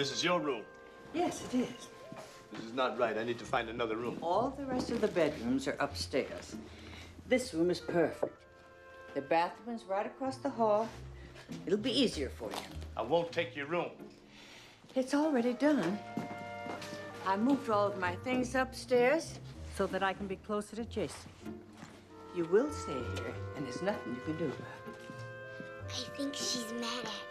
This is your room. Yes, it is. This is not right. I need to find another room. All the rest of the bedrooms are upstairs. This room is perfect. The bathroom is right across the hall. It'll be easier for you. I won't take your room. It's already done. I moved all of my things upstairs so that I can be closer to Jacey. You will stay here, and there's nothing you can do about it. I think she's mad at me.